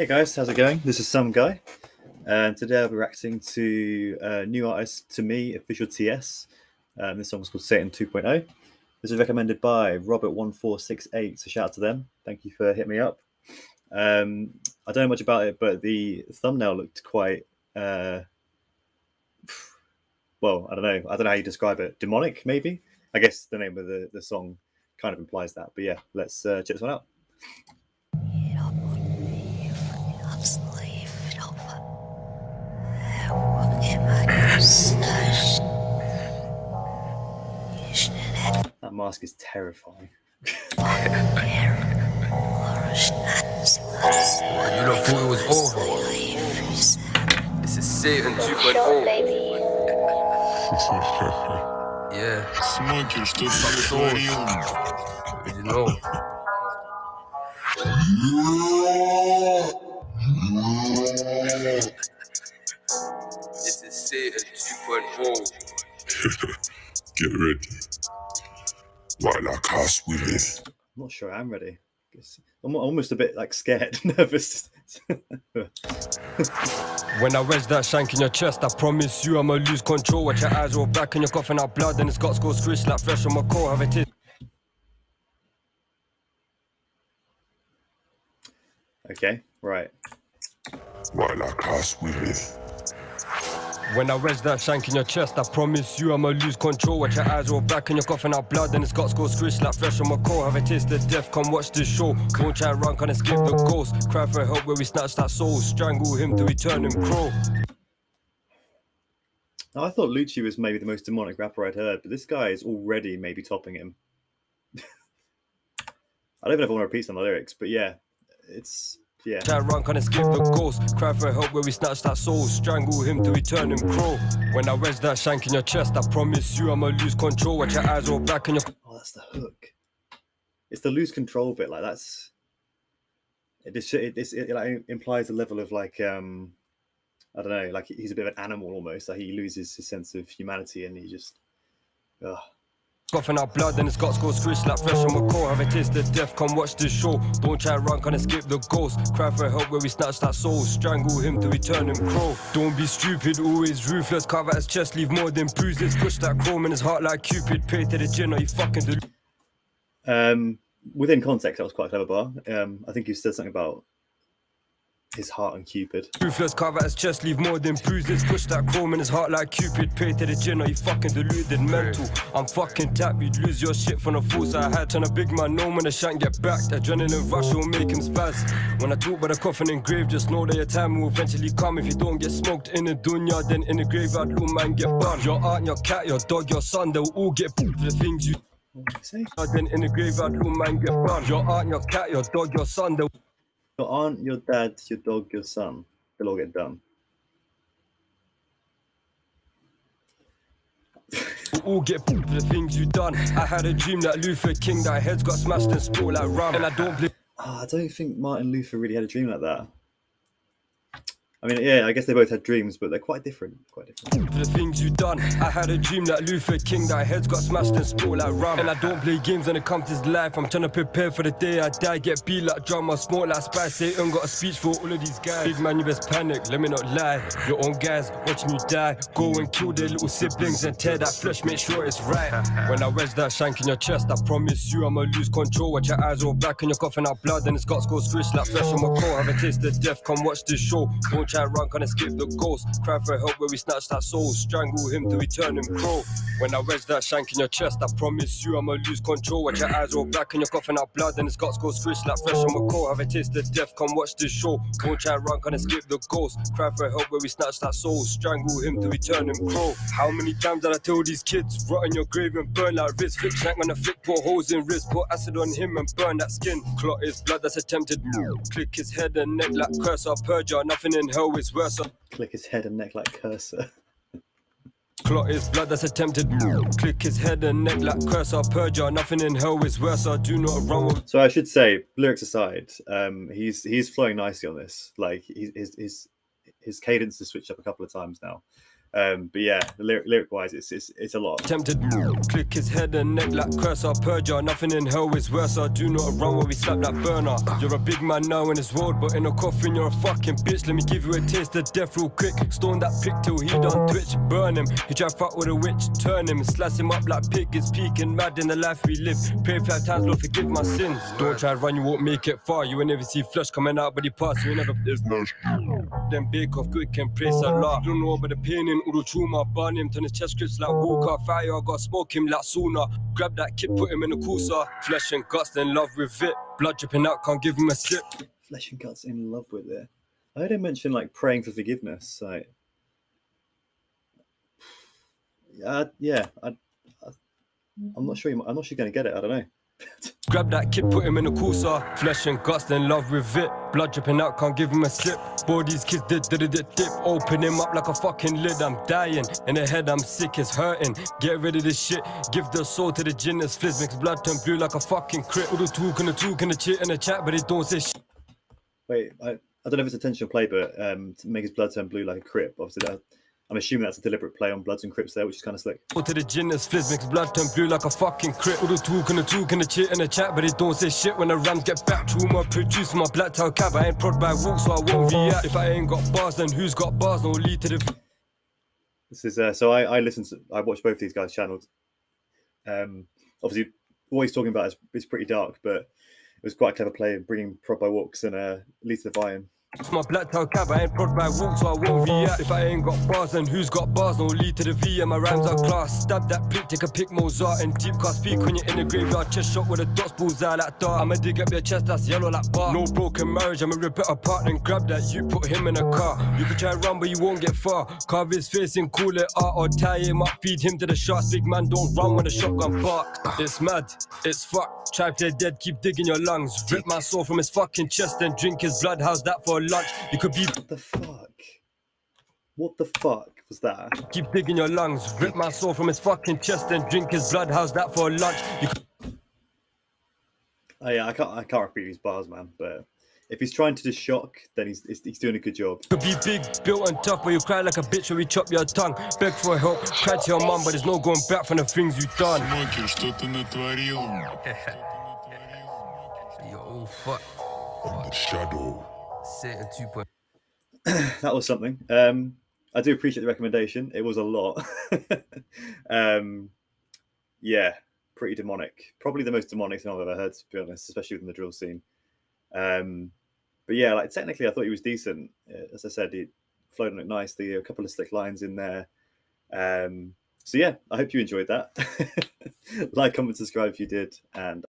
Hey guys, how's it going? This is Some Guy, and today I'll be reacting to a new artist to me, Official TS. Um, this song is called Satan 2.0. This is recommended by Robert1468, so shout out to them. Thank you for hitting me up. Um, I don't know much about it, but the thumbnail looked quite, uh, well, I don't know. I don't know how you describe it. Demonic, maybe? I guess the name of the, the song kind of implies that. But yeah, let's uh, check this one out. That mask is terrifying. you don't fool was over. This is Satan 2.0. yeah. Smoking stuff on the. You know. Get ready. While I cast women. I'm not sure I'm ready. I'm almost a bit like scared, nervous. When I wedge that shank in your chest, I promise you I'ma lose control. Watch your eyes roll back and you're coughing out blood, and it's got go squish like fresh on my core. Have it it is. okay, right. While I cast women. When I wedge that shank in your chest, I promise you I'ma lose control. Watch your eyes roll back and you're coughing out blood, and it's got go squish like fresh on my core. Have a taste of death, come watch this show. Don't try and run, can't escape the ghost. Cry for help where we snatch that soul. Strangle him till we turn him crow. Now, I thought Lucci was maybe the most demonic rapper I'd heard, but this guy is already maybe topping him. I don't even know if I want to repeat some of the lyrics, but yeah, it's yeah. Try run, can't escape the ghost. Cry for help where we snatch that soul. Strangle him till we turn him crow. When I wedge that shank in your chest, I promise you I'ma lose control. Watch your eyes roll back and you're Oh, that's the hook. It's the lose control bit. Like that's it. Just, it, it's- it, like implies a level of like um, I don't know, like he's a bit of an animal almost. Like he loses his sense of humanity and he just. Ugh. coughing out blood and it's got go squish like fresh my core. Have a taste of death, come watch this show. Don't try and run, can't escape the ghost. Cry for help where we snatch that soul. Strangle him till we turn him crow. Don't be stupid, always ruthless. Out his chest, leave more than bruises. Push that chrome in his heart like Cupid. Pay to the jinn or you fucking del- Um, within context, that was quite a clever bar. Um, I think you said something about his heart and Cupid. Ruthless carve out his chest, leave more than bruises. Push that chrome in his heart like Cupid. Pay to the jinn or you fucking deluded mental. I'm fucking tapped, you'd lose your shit from the force I had. Turn a big man, know when the shank get backed. Adrenaline rush will make him spaz. When I talk about the coffin and grave, just know that your time will eventually come. If you don't get smoked in the dunya, then in the graveyard, little man get burned. Your aunt, your cat, your dog, your son, they'll all get put for the things you What did you say? then in the graveyard, little man get burned. Your aunt, your cat, your dog, your son, they'll Your aunt, your dad, your dog, your son, they'll all get done. all get put for the things you done. I had a dream that Luther King, that heads got smashed and spilled like rum. And I don't believe Ah, I don't think Martin Luther really had a dream like that. I mean, yeah, I guess they both had dreams, but they're quite different. Quite different. the things you done. I had a dream that Luther King, that heads got smashed and spilled like rum. And I don't play games when it comes to life. I'm trying to prepare for the day I die. Get beat like drama, smoke like spice. Satan got a speech for all of these guys. Big man, you best panic, let me not lie. Your own guys watching you die. Go and kill their little siblings and tear that flesh, make sure it's right. When I wedge that shank in your chest, I promise you I'ma lose control. Watch your eyes roll back and you're coughing out blood. And it's got go squish like fresh on my core. Have a taste of death, come watch this show. Don't try and run, can't escape the ghost. Cry for help where we snatch that soul. Strangle him till we turn him crow. When I wedge that shank in your chest, I promise you I'ma lose control. Watch your eyes roll back and you're coughing out blood. And it's got go squish like fresh on my core. Have a taste of death, come watch this show. Don't try run, can't escape the ghost. Cry for help where we snatch that soul. Strangle him till we turn him crow. How many times did I tell these kids? Rot in your grave and burn like wrist. Flick shank on a flick, put holes in wrist. Put acid on him and burn that skin. Clot his blood, that's attempted. Click his head and neck like cursor. Perjure, nothing in hell is worse. Click his head and neck like cursor. Clot his blood that's attempted. Click his head and neck like cursor. Perjure, nothing in hell is worse. I do not run with So I should say, lyrics aside, um, he's he's flowing nicely on this. Like his his his cadence has switched up a couple of times now. Um, but yeah, lyric, lyric wise, it's, it's it's a lot. Tempted, click his head and neck like cursor. Purger, nothing in hell is worse. I do not run where we slap that burner. You're a big man now in this world, but in a coffin, you're a fucking bitch. Let me give you a taste of death real quick. Stone that prick till he done twitch, burn him. He try fuck with a witch, turn him, slice him up like pig. Is peaking mad in the life we live. Pray five times, Lord, forgive my sins. Don't try run, you won't make it far. You will never see flesh coming out, but he pass. You never. There's no. Then bake off good can praise Allah. Don't know about the pain in trauma. Burn him, turn his chest grips like Walker. Fire, I got smoke him like sauna. Grab that kid, put him in the cooler. Flesh and guts, in love with it. Blood dripping out, can't give him a slip. Flesh and guts in love with it. I heard him mention like praying for forgiveness. Like, uh, yeah, I, I, I'm not sure. You, I'm not sure you're gonna get it. I don't know. Grab that kid, put him in a cooler. Flesh and guts, then love with it. Blood dripping out, can't give him a slip. Boy, these kids did did it dip. Open him up like a fucking lid. I'm dying. In the head, I'm sick, it's hurting. Get rid of this shit. Give the soul to the jinn. Fizz makes blood turn blue like a fucking crit. All the talk and the talk and the chit and the chat, but they don't say shit. Wait, I, I don't know if it's intentional play, but um, to make his blood turn blue like a crip. Obviously, that, I'm assuming that's a deliberate play on Bloods and Crips there, which is kind of slick. Go to the jinn, this fizz makes blood turn blue like a fucking crit. All the talk and the talk and the chit and the chat, but they don't say shit when the rams get back. Truma produced my black tail cab. I ain't prod by walk, so I won't react. If I ain't got bars, then who's got bars? No lead to the. This is uh, so I, I listen to I watch both these guys' channels. Um, obviously, what he's talking about is, is pretty dark, but it was quite a clever play bringing Prod by Walks and uh, Lead to the Iron. It's my black tail cab, I ain't prod by walk, so I won't react. If I ain't got bars, then who's got bars? No lead to the V, and my rhymes are class. Stab that pick, take a pick, Mozart, and deep car speak when you're in the graveyard. Chest shot with a dots, bullseye like dart. I'ma dig up your chest, that's yellow like bar. No broken marriage, I'ma rip it apart, and grab that. You put him in a car. You can try run, but you won't get far. Carve his face and call it art, or tie him up, feed him to the sharks. Big man, don't run when the shotgun bark. It's mad, it's fuck. Try play dead, keep digging your lungs. Rip my soul from his fucking chest, and drink his blood. How's that for lunch. You could be. What the fuck? What the fuck was that? Keep digging your lungs. Rip my soul from his fucking chest and drink his blood. How's that for lunch? You could... Oh yeah, I can't. I can't repeat these bars, man. But if he's trying to just shock, then he's, he's, doing a good job. Could be big, built and tough, but you cry like a bitch or we chop your tongue. Beg for help, cry to your mum, but there's no going back from the things you've done. Yo, fuck. In the shadow. Satan 2.0. point. that was something. Um, I do appreciate the recommendation. It was a lot. um, yeah, pretty demonic. Probably the most demonic thing I've ever heard, to be honest, especially within the drill scene. Um, but yeah, like technically, I thought he was decent. Uh, As I said, he flowed on it nicely. A couple of slick lines in there. Um, so yeah, I hope you enjoyed that. like, comment, subscribe if you did, and